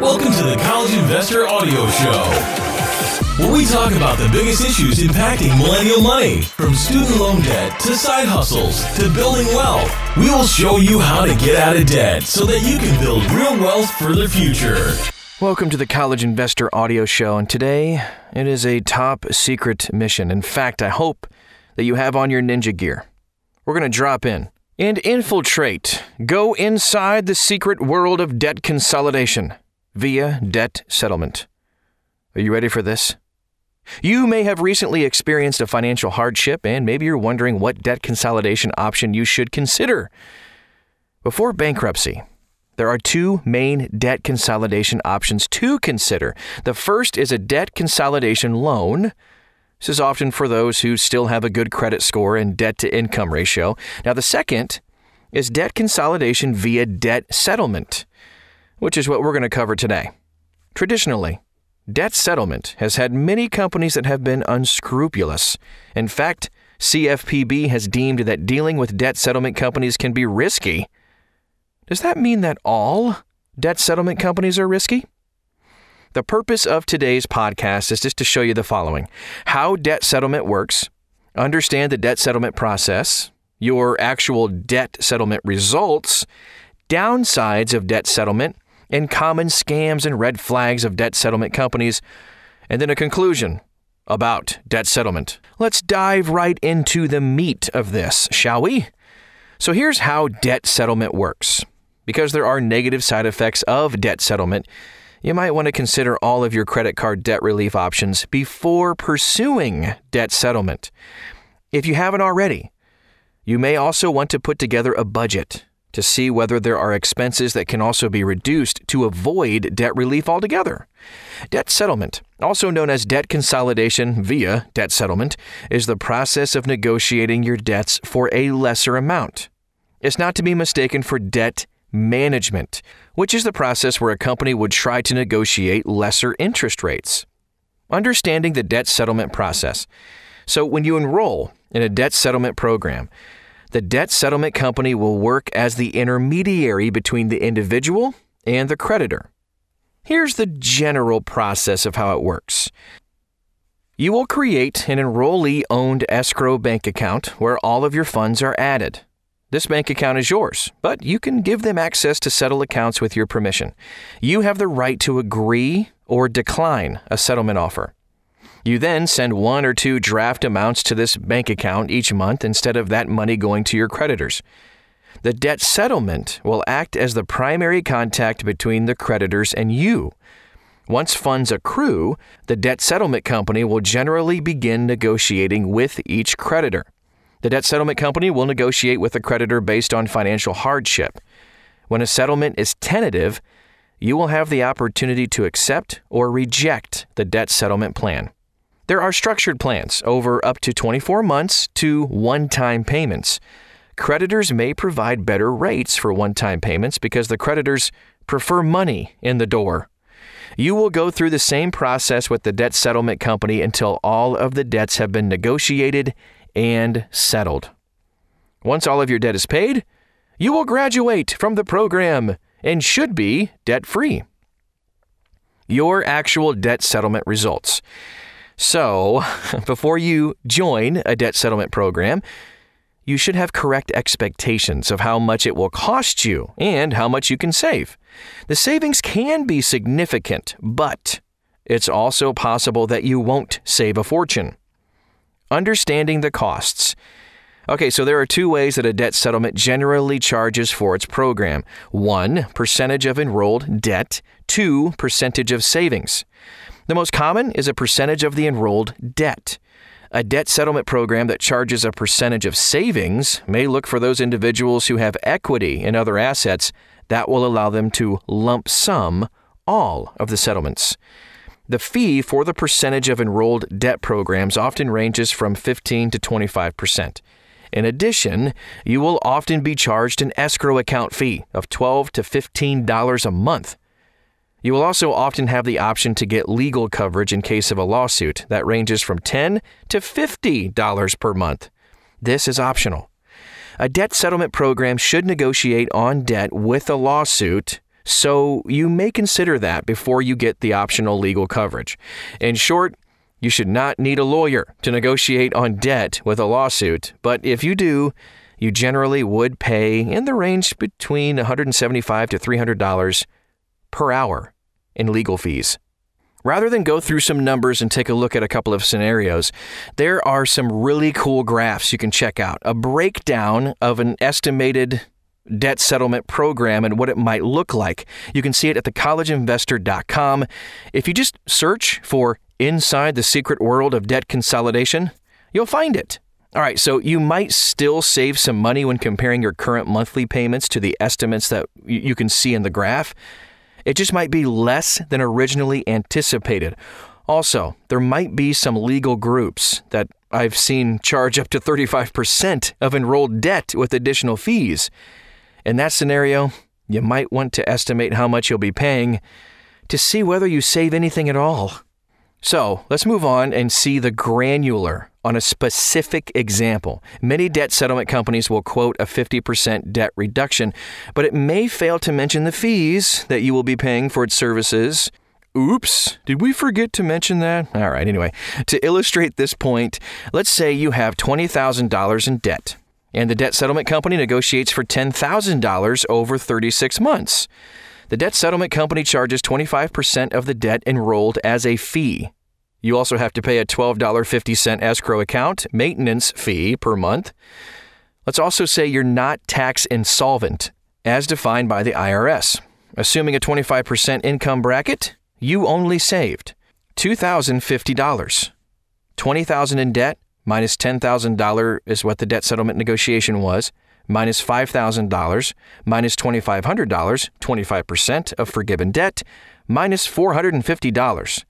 Welcome to the College Investor Audio Show, where we talk about the biggest issues impacting millennial money, from student loan debt to side hustles to building wealth. We will show you how to get out of debt so that you can build real wealth for the future. Welcome to the College Investor Audio Show, and today it is a top secret mission. In fact, I hope that you have on your ninja gear. We're going to drop in and infiltrate, go inside the secret world of debt consolidation via debt settlement. Are you ready for this? You may have recently experienced a financial hardship, and maybe you're wondering what debt consolidation option you should consider. Before bankruptcy, there are two main debt consolidation options to consider. The first is a debt consolidation loan. This is often for those who still have a good credit score and debt to income ratio. Now, the second is debt consolidation via debt settlement which is what we're going to cover today. Traditionally, debt settlement has had many companies that have been unscrupulous. In fact, CFPB has deemed that dealing with debt settlement companies can be risky. Does that mean that all debt settlement companies are risky? The purpose of today's podcast is just to show you the following how debt settlement works, understand the debt settlement process, your actual debt settlement results, downsides of debt settlement, and common scams and red flags of debt settlement companies, and then a conclusion about debt settlement. Let's dive right into the meat of this, shall we? So here's how debt settlement works. Because there are negative side effects of debt settlement, you might want to consider all of your credit card debt relief options before pursuing debt settlement. If you haven't already, you may also want to put together a budget to see whether there are expenses that can also be reduced to avoid debt relief altogether. Debt settlement, also known as debt consolidation via debt settlement, is the process of negotiating your debts for a lesser amount. It's not to be mistaken for debt management, which is the process where a company would try to negotiate lesser interest rates. Understanding the debt settlement process. So, when you enroll in a debt settlement program, the debt settlement company will work as the intermediary between the individual and the creditor. Here's the general process of how it works. You will create an enrollee owned escrow bank account where all of your funds are added. This bank account is yours, but you can give them access to settle accounts with your permission. You have the right to agree or decline a settlement offer. You then send one or two draft amounts to this bank account each month instead of that money going to your creditors. The debt settlement will act as the primary contact between the creditors and you. Once funds accrue, the debt settlement company will generally begin negotiating with each creditor. The debt settlement company will negotiate with the creditor based on financial hardship. When a settlement is tentative, you will have the opportunity to accept or reject the debt settlement plan. There are structured plans over up to 24 months to one time payments. Creditors may provide better rates for one time payments because the creditors prefer money in the door. You will go through the same process with the debt settlement company until all of the debts have been negotiated and settled. Once all of your debt is paid, you will graduate from the program and should be debt free. Your actual debt settlement results. So, before you join a debt settlement program, you should have correct expectations of how much it will cost you and how much you can save. The savings can be significant, but it's also possible that you won't save a fortune. Understanding the costs. Okay, so there are two ways that a debt settlement generally charges for its program one, percentage of enrolled debt, two, percentage of savings. The most common is a percentage of the enrolled debt. A debt settlement program that charges a percentage of savings may look for those individuals who have equity in other assets that will allow them to lump sum all of the settlements. The fee for the percentage of enrolled debt programs often ranges from 15 to 25 percent. In addition, you will often be charged an escrow account fee of 12 to $15 a month. You will also often have the option to get legal coverage in case of a lawsuit that ranges from 10 to $50 per month. This is optional. A debt settlement program should negotiate on debt with a lawsuit So you may consider that before you get the optional legal coverage. In short, you should not need a lawyer to negotiate on debt with a lawsuit, but if you do, you generally would pay in the range between 175 to $300 per hour in legal fees. Rather than go through some numbers and take a look at a couple of scenarios, there are some really cool graphs you can check out. A breakdown of an estimated debt settlement program and what it might look like. You can see it at thecollegeinvestor.com. If you just search for Inside the Secret World of Debt Consolidation, you'll find it. All right, so you might still save some money when comparing your current monthly payments to the estimates that you can see in the graph. It just might be less than originally anticipated. Also, there might be some legal groups that I've seen charge up to 35% of enrolled debt with additional fees. In that scenario, you might want to estimate how much you'll be paying to see whether you save anything at all. So let's move on and see the granular on a specific example. Many debt settlement companies will quote a 50% debt reduction, but it may fail to mention the fees that you will be paying for its services. Oops, did we forget to mention that? All right, anyway, to illustrate this point, let's say you have $20,000 in debt, and the debt settlement company negotiates for $10,000 over 36 months. The debt settlement company charges 25% of the debt enrolled as a fee. You also have to pay a $12.50 escrow account maintenance fee per month. Let's also say you're not tax insolvent, as defined by the IRS. Assuming a 25% income bracket, you only saved $2,050. 20000 in debt minus $10,000 is what the debt settlement negotiation was, minus $5,000 minus $2,500, 25% of forgiven debt, minus $450.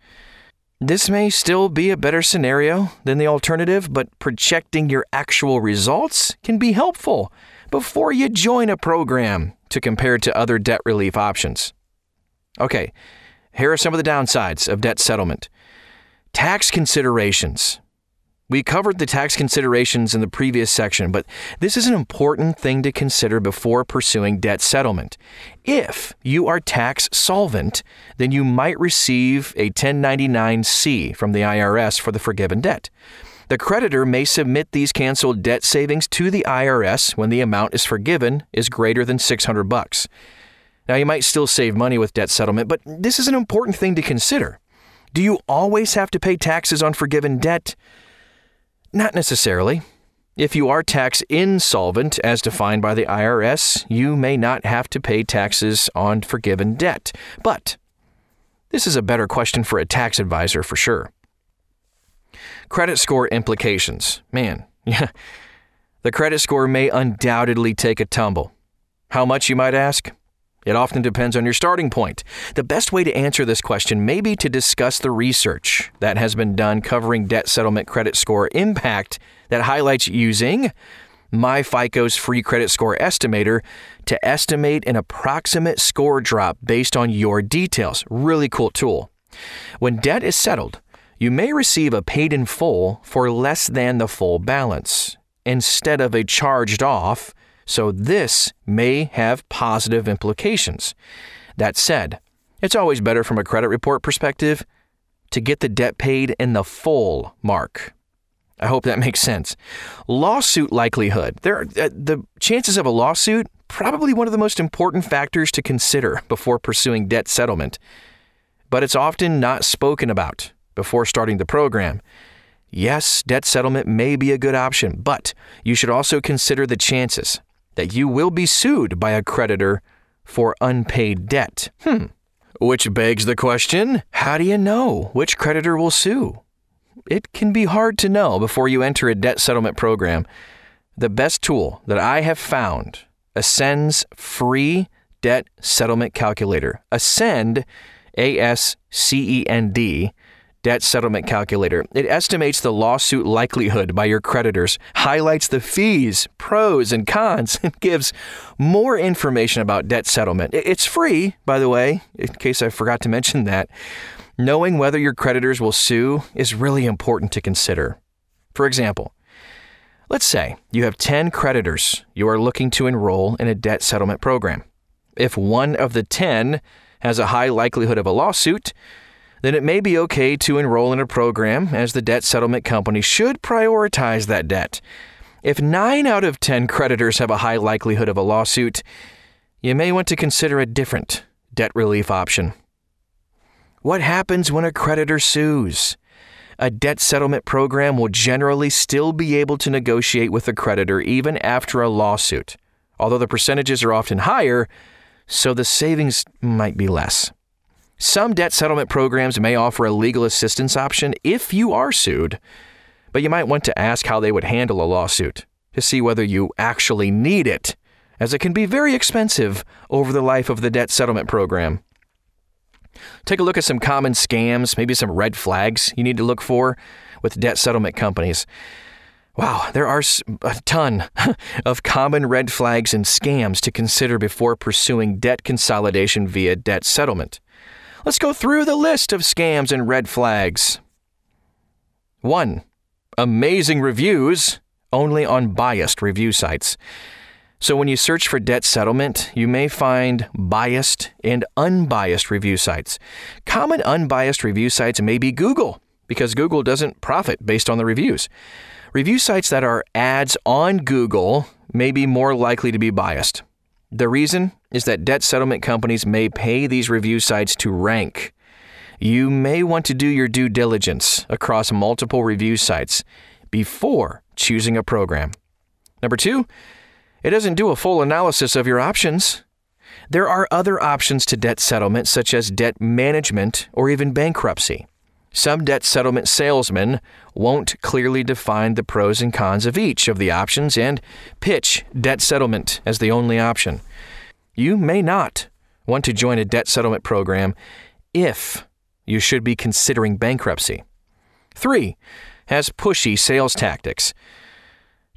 This may still be a better scenario than the alternative, but projecting your actual results can be helpful before you join a program to compare to other debt relief options. Okay, here are some of the downsides of debt settlement. Tax considerations. We covered the tax considerations in the previous section, but this is an important thing to consider before pursuing debt settlement. If you are tax solvent, then you might receive a 1099-C from the IRS for the forgiven debt. The creditor may submit these canceled debt savings to the IRS when the amount is forgiven is greater than 600 bucks. Now you might still save money with debt settlement, but this is an important thing to consider. Do you always have to pay taxes on forgiven debt? Not necessarily. If you are tax insolvent, as defined by the IRS, you may not have to pay taxes on forgiven debt. But this is a better question for a tax advisor for sure. Credit score implications. Man, yeah. The credit score may undoubtedly take a tumble. How much, you might ask? It often depends on your starting point. The best way to answer this question may be to discuss the research that has been done covering debt settlement credit score impact that highlights using MyFICO's free credit score estimator to estimate an approximate score drop based on your details. Really cool tool. When debt is settled, you may receive a paid in full for less than the full balance instead of a charged off so this may have positive implications. That said, it's always better from a credit report perspective to get the debt paid in the full mark. I hope that makes sense. Lawsuit likelihood. There, uh, the chances of a lawsuit probably one of the most important factors to consider before pursuing debt settlement. But it's often not spoken about before starting the program. Yes, debt settlement may be a good option, but you should also consider the chances that you will be sued by a creditor for unpaid debt. Hmm. Which begs the question how do you know which creditor will sue? It can be hard to know before you enter a debt settlement program. The best tool that I have found Ascend's free debt settlement calculator. Ascend, A S C E N D, debt settlement calculator. It estimates the lawsuit likelihood by your creditors, highlights the fees, pros, and cons, and gives more information about debt settlement. It's free, by the way, in case I forgot to mention that. Knowing whether your creditors will sue is really important to consider. For example, let's say you have 10 creditors you are looking to enroll in a debt settlement program. If one of the 10 has a high likelihood of a lawsuit, then it may be okay to enroll in a program as the debt settlement company should prioritize that debt. If 9 out of 10 creditors have a high likelihood of a lawsuit, you may want to consider a different debt relief option. What happens when a creditor sues? A debt settlement program will generally still be able to negotiate with the creditor even after a lawsuit, although the percentages are often higher, so the savings might be less. Some debt settlement programs may offer a legal assistance option if you are sued, but you might want to ask how they would handle a lawsuit to see whether you actually need it, as it can be very expensive over the life of the debt settlement program. Take a look at some common scams, maybe some red flags you need to look for with debt settlement companies. Wow, there are a ton of common red flags and scams to consider before pursuing debt consolidation via debt settlement. Let's go through the list of scams and red flags. 1. Amazing reviews only on biased review sites. So, when you search for debt settlement, you may find biased and unbiased review sites. Common unbiased review sites may be Google, because Google doesn't profit based on the reviews. Review sites that are ads on Google may be more likely to be biased. The reason is that debt settlement companies may pay these review sites to rank. You may want to do your due diligence across multiple review sites before choosing a program. Number two, it doesn't do a full analysis of your options. There are other options to debt settlement, such as debt management or even bankruptcy. Some debt settlement salesmen won't clearly define the pros and cons of each of the options and pitch debt settlement as the only option. You may not want to join a debt settlement program if you should be considering bankruptcy. 3. Has pushy sales tactics.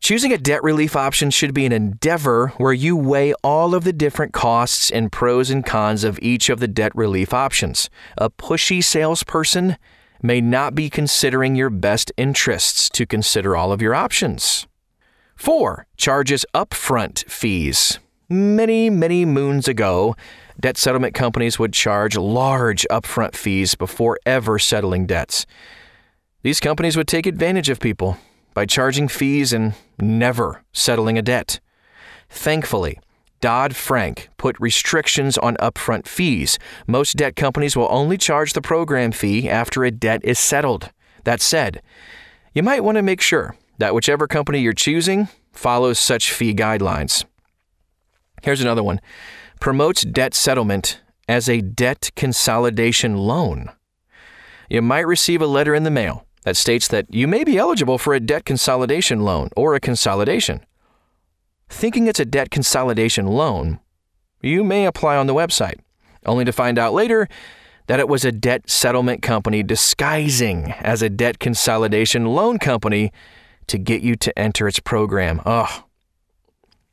Choosing a debt relief option should be an endeavor where you weigh all of the different costs and pros and cons of each of the debt relief options. A pushy salesperson may not be considering your best interests to consider all of your options. 4. Charges upfront fees. Many, many moons ago, debt settlement companies would charge large upfront fees before ever settling debts. These companies would take advantage of people by charging fees and never settling a debt. Thankfully, Dodd Frank put restrictions on upfront fees. Most debt companies will only charge the program fee after a debt is settled. That said, you might want to make sure that whichever company you're choosing follows such fee guidelines. Here's another one promotes debt settlement as a debt consolidation loan. You might receive a letter in the mail that states that you may be eligible for a debt consolidation loan or a consolidation. Thinking it's a debt consolidation loan, you may apply on the website, only to find out later that it was a debt settlement company disguising as a debt consolidation loan company to get you to enter its program. Oh.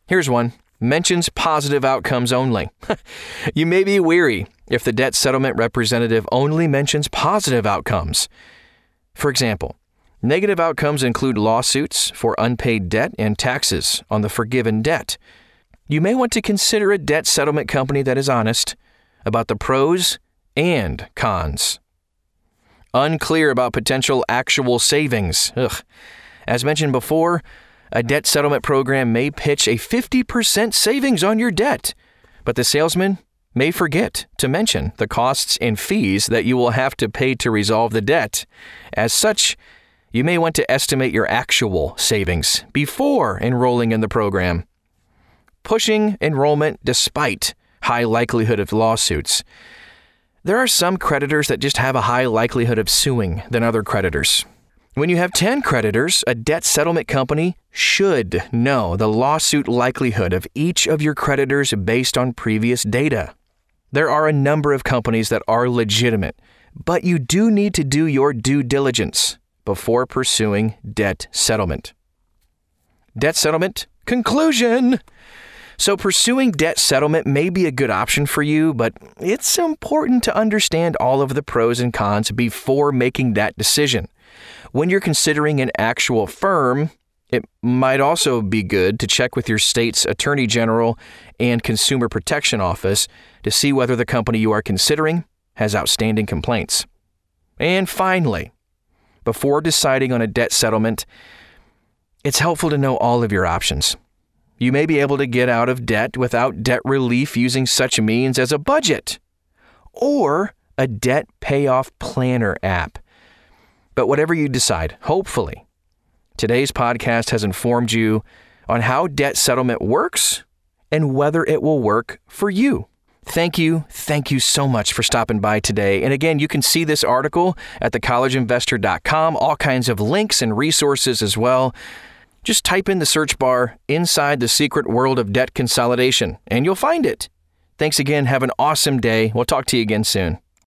Here's one mentions positive outcomes only. you may be weary if the debt settlement representative only mentions positive outcomes. For example, negative outcomes include lawsuits for unpaid debt and taxes on the forgiven debt. You may want to consider a debt settlement company that is honest about the pros and cons. Unclear about potential actual savings. Ugh. As mentioned before, a debt settlement program may pitch a 50% savings on your debt, but the salesman may forget to mention the costs and fees that you will have to pay to resolve the debt. As such, you may want to estimate your actual savings before enrolling in the program. Pushing enrollment despite high likelihood of lawsuits. There are some creditors that just have a high likelihood of suing than other creditors. When you have 10 creditors, a debt settlement company should know the lawsuit likelihood of each of your creditors based on previous data. There are a number of companies that are legitimate, but you do need to do your due diligence before pursuing debt settlement. Debt settlement conclusion. So, pursuing debt settlement may be a good option for you, but it's important to understand all of the pros and cons before making that decision when you're considering an actual firm, It might also be good to check with your state's Attorney General and Consumer Protection Office to see whether the company you are considering has outstanding complaints. And finally, before deciding on a debt settlement, it's helpful to know all of your options. You may be able to get out of debt without debt relief using such means as a budget or a debt payoff planner app. But whatever you decide, hopefully, today's podcast has informed you on how debt settlement works and whether it will work for you. Thank you. Thank you so much for stopping by today. And again, you can see this article at thecollegeinvestor.com, all kinds of links and resources as well. Just type in the search bar inside the secret world of debt consolidation and you'll find it. Thanks again. Have an awesome day. We'll talk to you again soon.